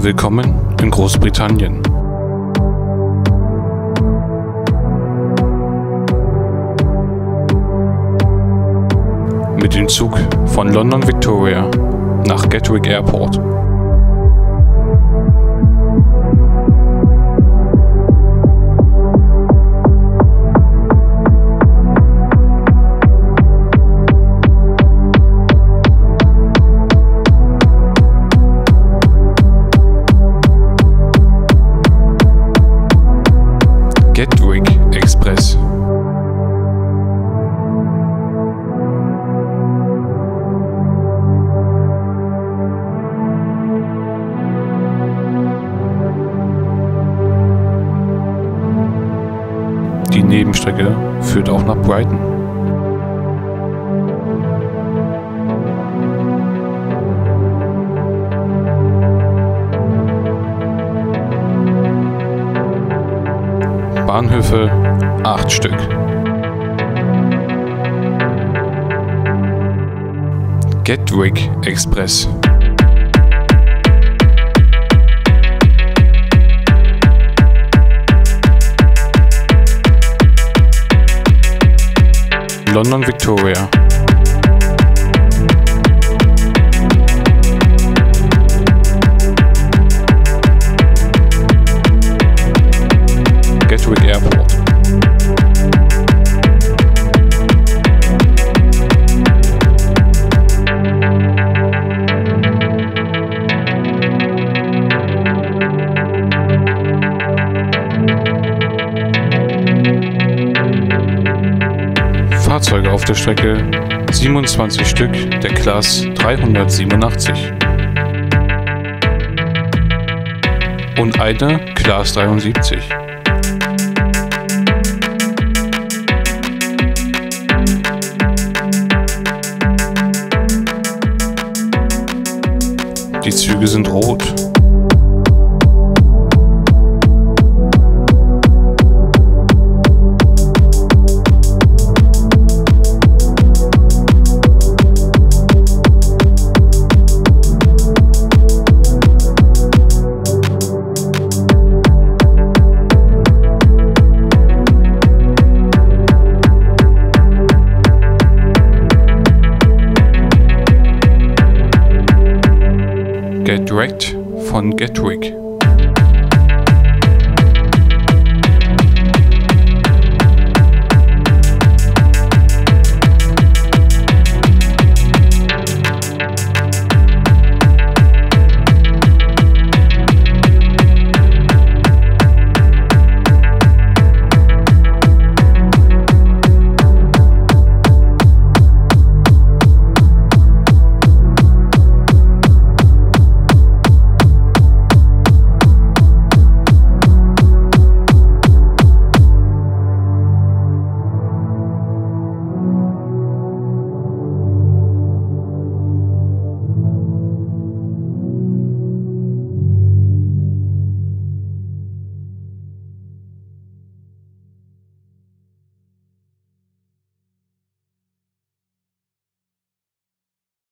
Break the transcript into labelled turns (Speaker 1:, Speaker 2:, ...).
Speaker 1: Willkommen in Großbritannien. Mit dem Zug von London Victoria nach Gatwick Airport. Gatwick Express. Die Nebenstrecke führt auch nach Brighton. Bahnhöfe 8 Stück. Gatwick Express. London Victoria. Fahrzeuge auf der Strecke 27 Stück der Class 387 und eine Class 73. Die Züge sind rot. Get Direct von Gatwick.